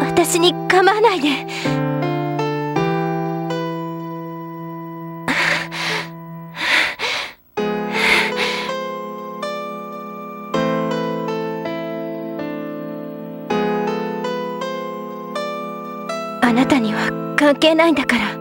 私に構わないで。あなたには関係ないんだから。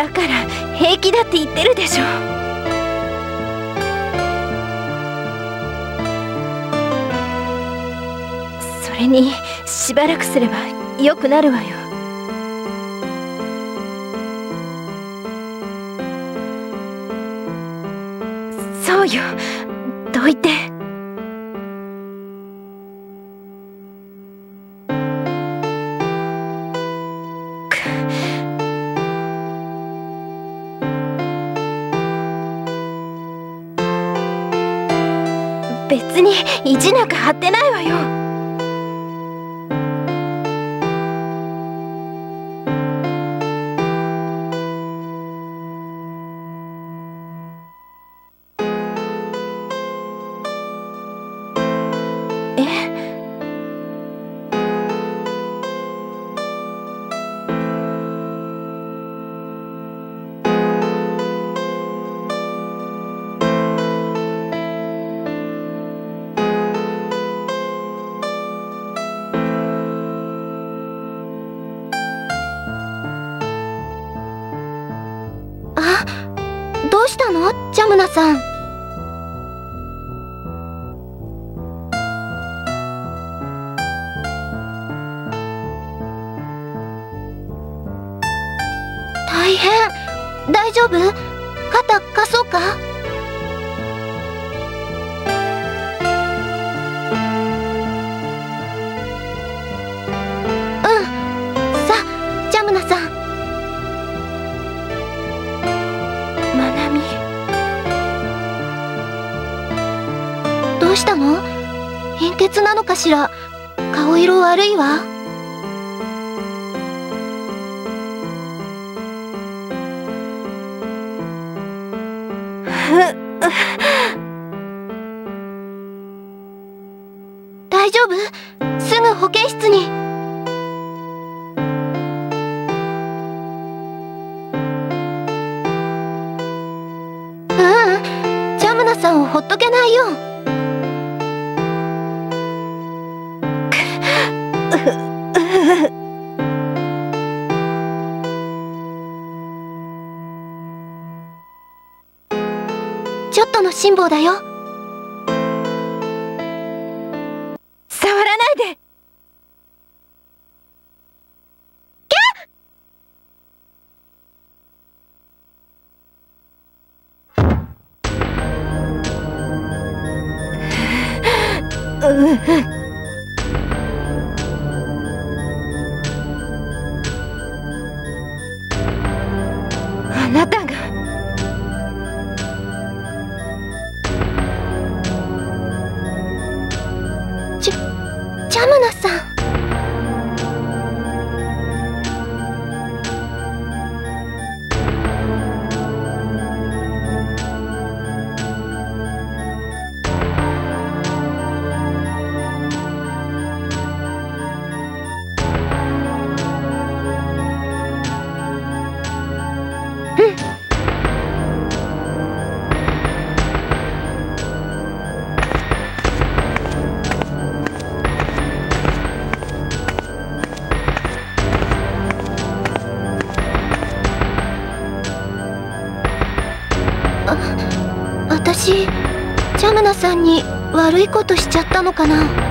だから平気だって言ってるでしょ。それにしばらくすれば良くなるわよ。そうよ。どいて別に意地なんか張ってないわよ。ジャムナさん。かしら。顔色悪いわ。の辛抱だよ。触らないで。あ悪いことしちゃったのかな。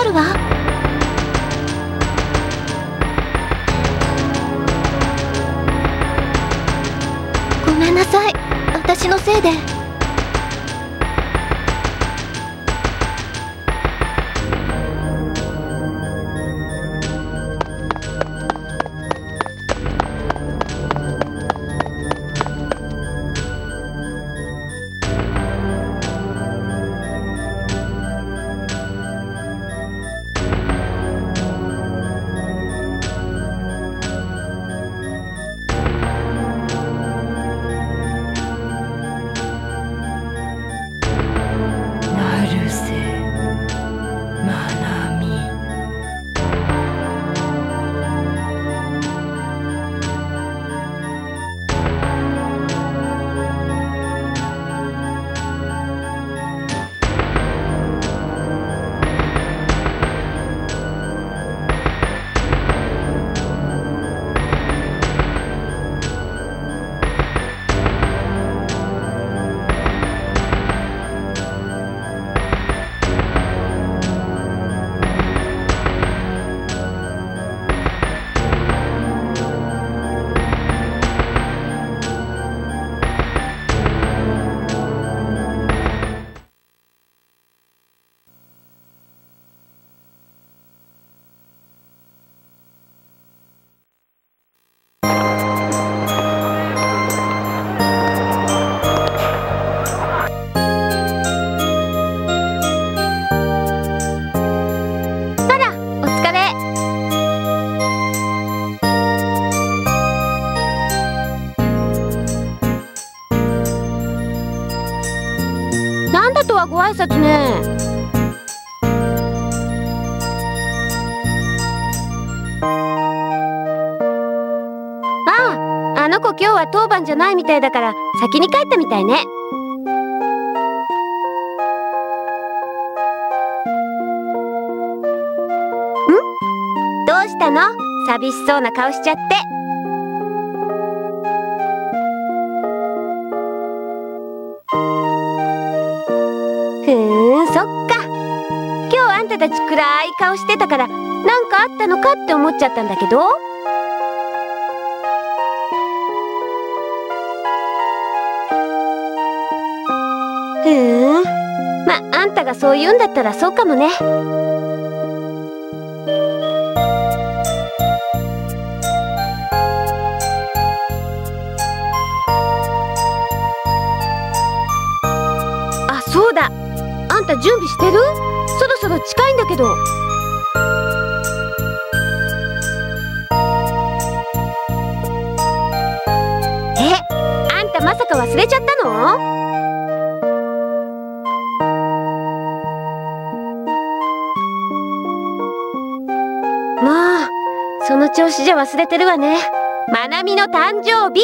ナさんに謝るわ。ごめんなさい。私のせいで。は当番じゃないみたいだから先に帰ったみたいね。どうしたの？寂しそうな顔しちゃって。ふーんそっか。今日あんたたち暗い顔してたからなんかあったのかって思っちゃったんだけど。ふーん。まあんたがそう言うんだったらそうかもね。あそうだ。あんた準備してる？そろそろ近いんだけど。えあんたまさか忘れちゃったの？うその調子じゃ忘れてるわね。まなみの誕生日。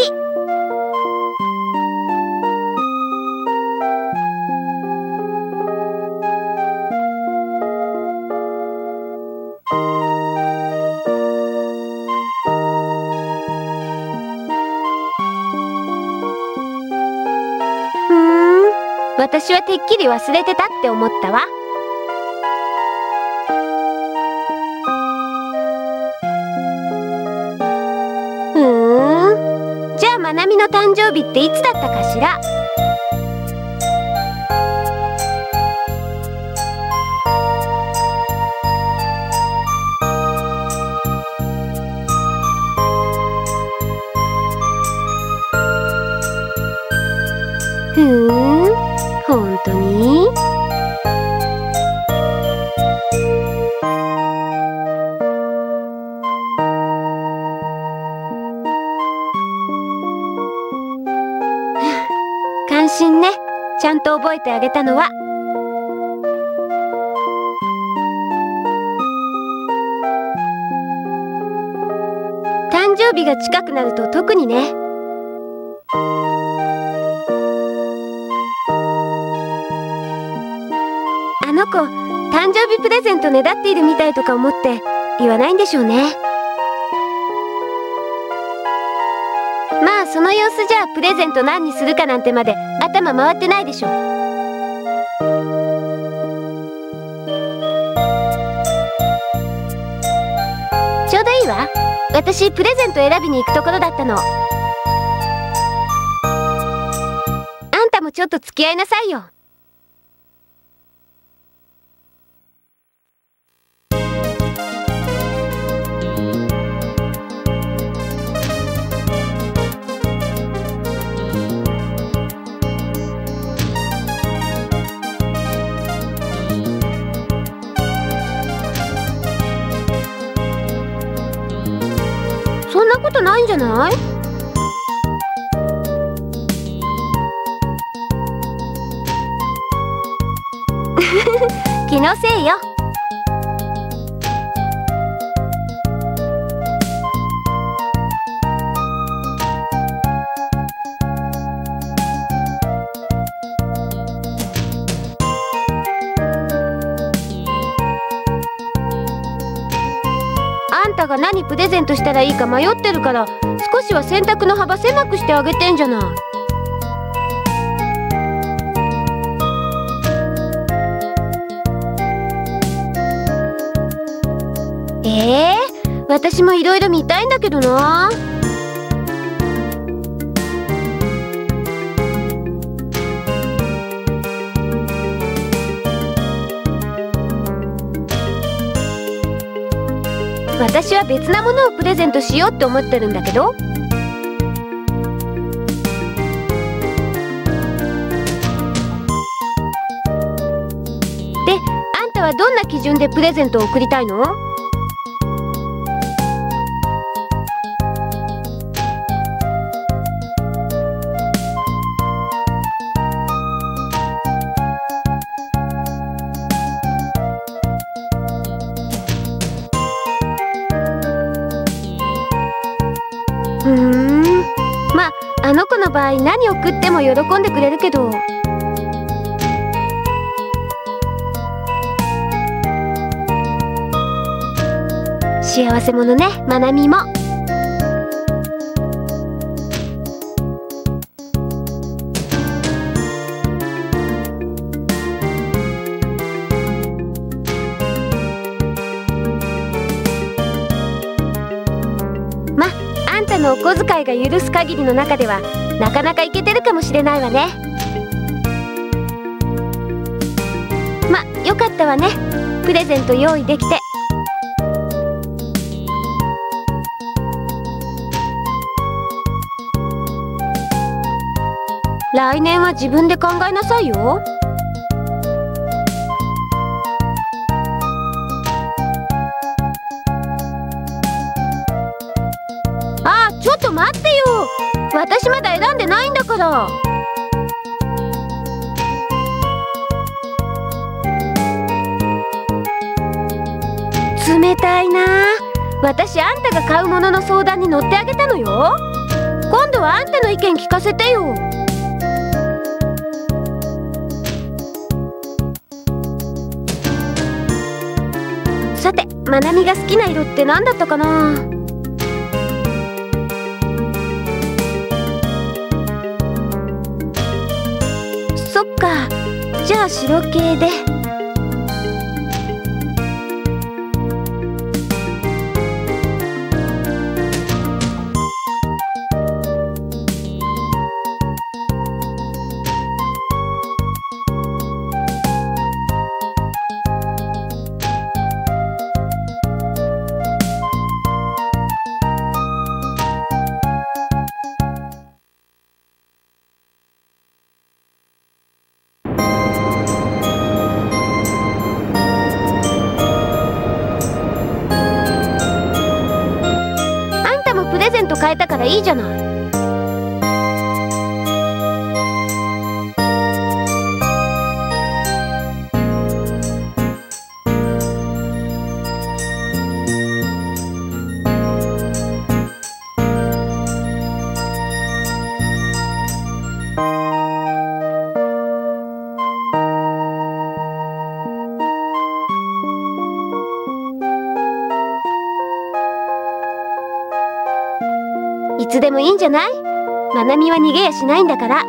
私はてっきり忘れてたって思ったわ。の誕生日っていつだったかしら？覚えてあげたのは。誕生日が近くなると特にね。あの子誕生日プレゼントねだっているみたいとか思って言わないんでしょうね。プレゼント何にするかなんてまで頭回ってないでしょ。ちょうどいいわ。私プレゼント選びに行くところだったの。あんたもちょっと付き合いなさいよ。なことないんじゃない？気のせいよ。んたが何プレゼントしたらいいか迷ってるから少しは選択の幅狭くしてあげてんじゃない。えー、私もいろいろ見たいんだけどな。私は別なものをプレゼントしようって思ってるんだけど。であんたはどんな基準でプレゼントを贈りたいの？場合何送っても喜んでくれるけど。幸せ者ねまなみも。のお小遣いが許す限りの中ではなかなかいけてるかもしれないわね。まよかったわね。プレゼント用意できて。来年は自分で考えなさいよ。私まだ選んでないんだから。冷たいな。私あんたが買うものの相談に乗ってあげたのよ。今度はあんたの意見聞かせてよ。さてまなみが好きな色って何だったかな。じゃあ白系で。変えたからいいじゃない。もいいんじゃない？まなみは逃げやしないんだから。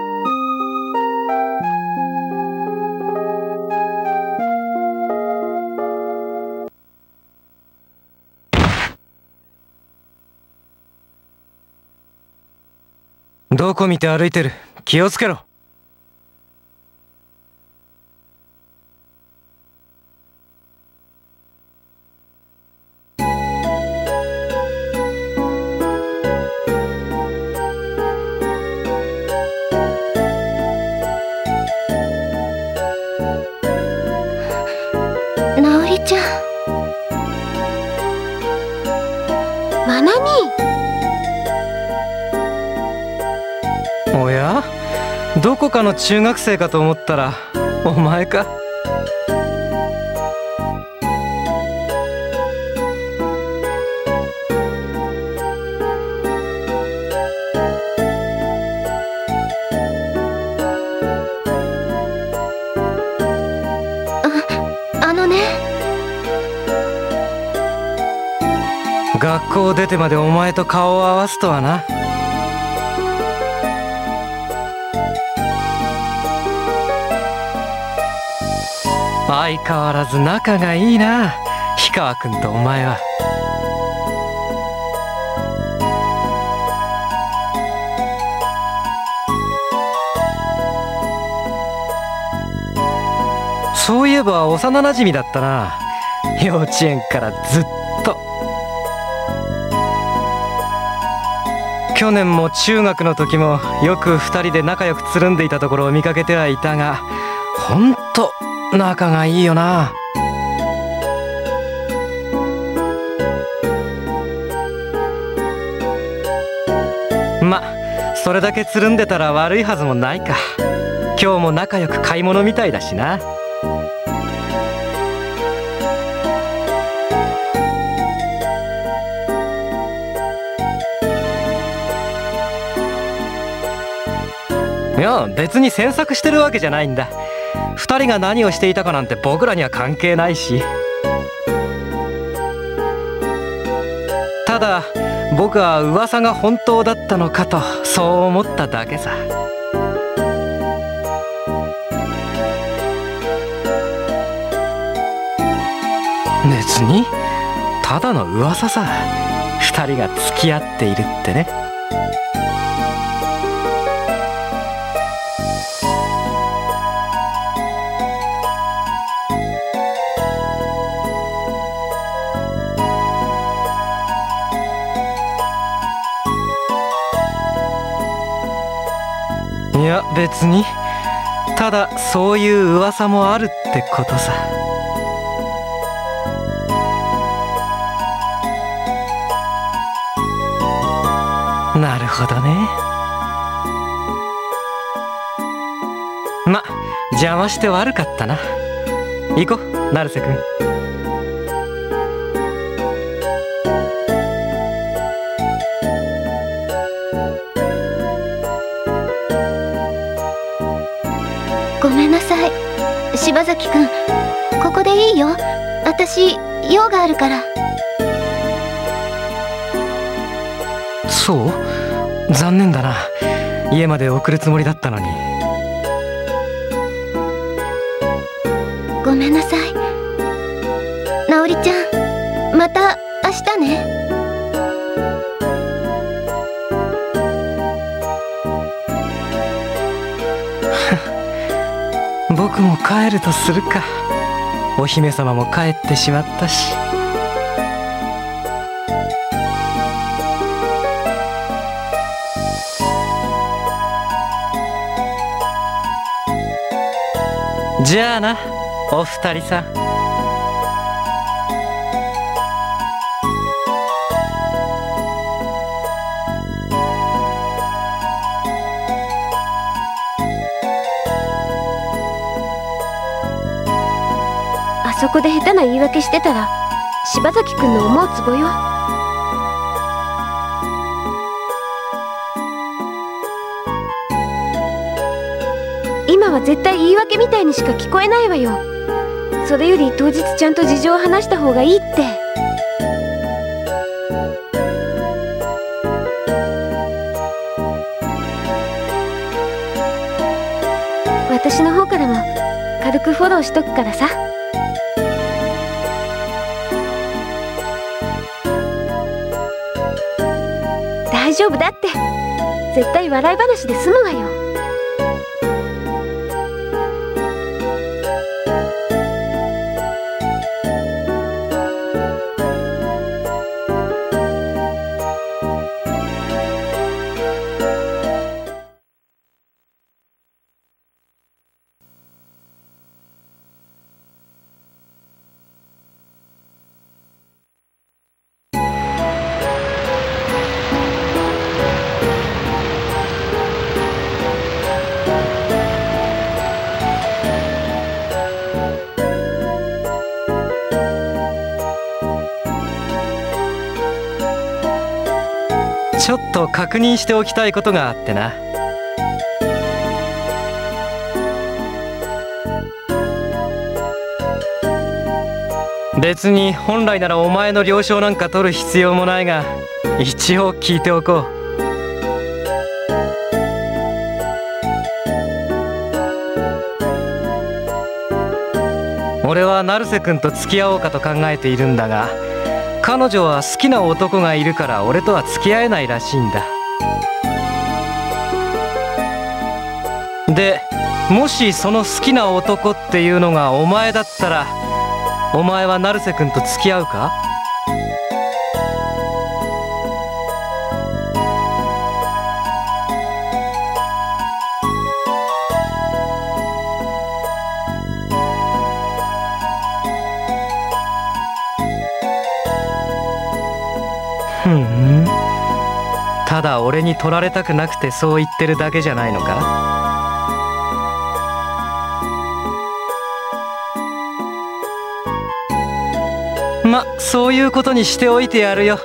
どこ見て歩いてる？気をつけろ。こかの中学生かと思ったらお前か。あのね。学校出てまでお前と顔を合わすとはな相変わらず仲がいいな氷川君とお前は。そういえば幼なじみだったな。幼稚園からずっと。去年も中学の時もよく二人で仲良くつるんでいたところを見かけてはいたがほんと仲がいいよな。まそれだけつるんでたら悪いはずもないか。今日も仲良く買い物みたいだしな。いや別に詮索してるわけじゃないんだ。二人が何をしていたかなんて僕らには関係ないし。ただ僕は噂が本当だったのかとそう思っただけさ。別にただの噂さ。二人が付き合っているってね。別にただそういう噂もあるってことさ。なるほどね。ま邪魔して悪かったな。行こう成瀬君。柴崎くん。ここでいいよ。私用があるから。そう？残念だな。家まで送るつもりだったのに。ごめんなさい。ナオリちゃんまた明日ねも帰るとするか。お姫様も帰ってしまったし。じゃあなお二人さん。そこで下手な言い訳してたら柴崎くんの思うつぼよ。今は絶対言い訳みたいにしか聞こえないわよ。それより当日ちゃんと事情を話した方がいいって。私の方からも軽くフォローしとくからさ。大丈夫だって。絶対笑い話で済むわよ。確認しておきたいことがあってな。別に本来ならお前の了承なんか取る必要もないが一応聞いておこう。俺は成瀬君と付き合おうかと考えているんだが彼女は好きな男がいるから俺とは付き合えないらしいんだ。でもしその好きな男っていうのがお前だったらお前は成瀬君と付き合うか？ふん。ただ俺に取られたくなくてそう言ってるだけじゃないのか？まそういうことにしておいてやるよ。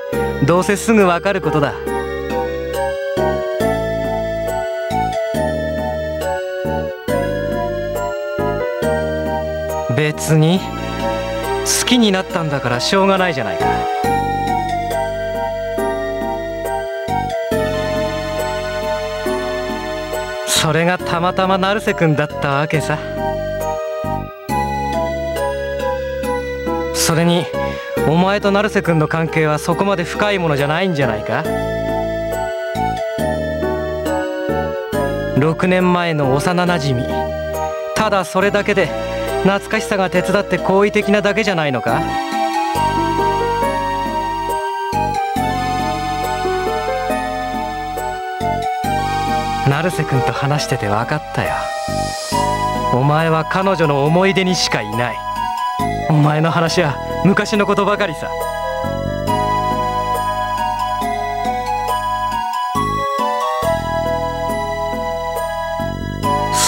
どうせすぐわかることだ。別に好きになったんだからしょうがないじゃないか。それがたまたま成瀬君だったわけさ。それにお前と成瀬君の関係はそこまで深いものじゃないんじゃないか？6年前の幼なじみただそれだけで懐かしさが手伝って好意的なだけじゃないのか？成瀬君と話してて分かったよ。お前は彼女の思い出にしかいない。お前の話は昔のことばかりさ。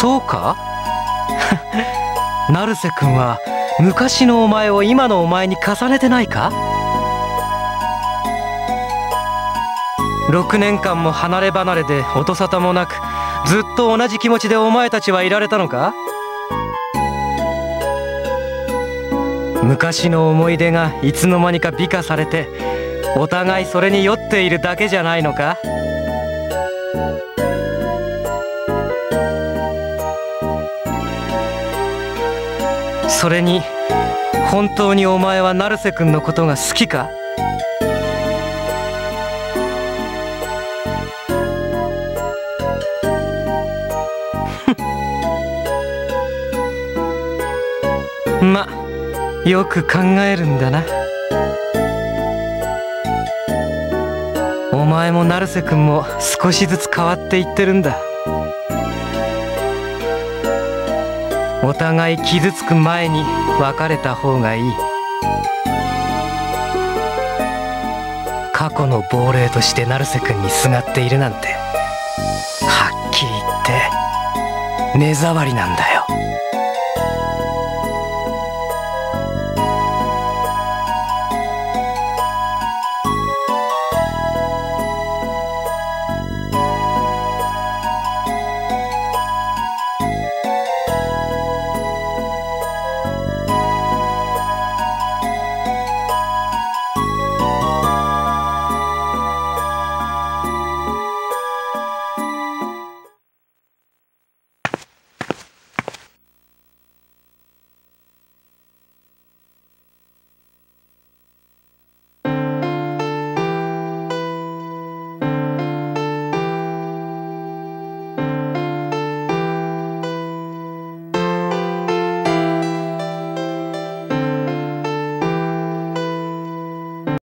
そうか？成瀬君は昔のお前を今のお前に重ねてないか？6年間も離れ離れで音沙汰もなくずっと同じ気持ちでお前たちはいられたのか？昔の思い出がいつの間にか美化されてお互いそれに酔っているだけじゃないのか？それに本当にお前は成瀬君のことが好きか？まよく考えるんだな。お前も成瀬君も少しずつ変わっていってるんだ。お互い傷つく前に別れた方がいい。過去の亡霊として成瀬君にすがっているなんてはっきり言って目障りなんだ。